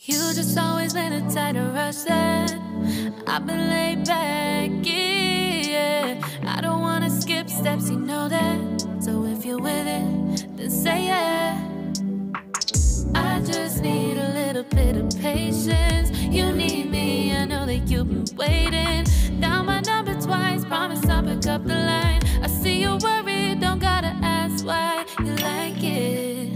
You just always been the type to rush. Eh? I've been laid back, yeah. I don't wanna skip steps, you know that. So if you're with it, then say yeah. I just need a little bit of patience. You need me, I know that you've been waiting. Down my number twice, promise I'll pick up the line. You like it.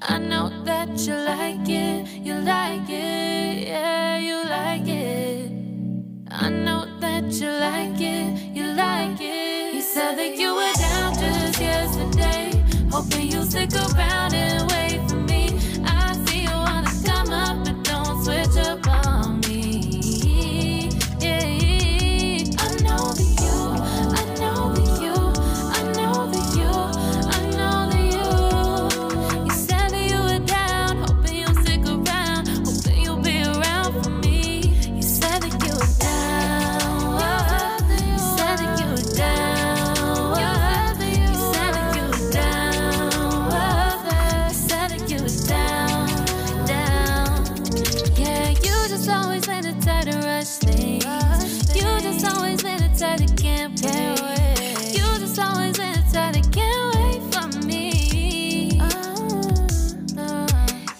I know that you like it, you like it, yeah, you like it. I know that you like it, you like it. You said that you were down just yesterday, hoping you'll stick around and just always been the type to rush things. You just always been the type that can't wait. You just always been the type that can't wait for me. Uh-huh.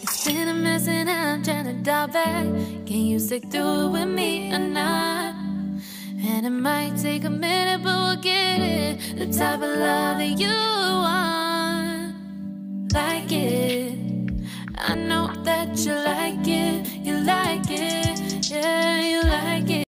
It's been a mess and I'm trying to dial back. Can you stick through it with me or not? And it might take a minute, but we'll get it. The type of love that you want, like it. I know that you like it.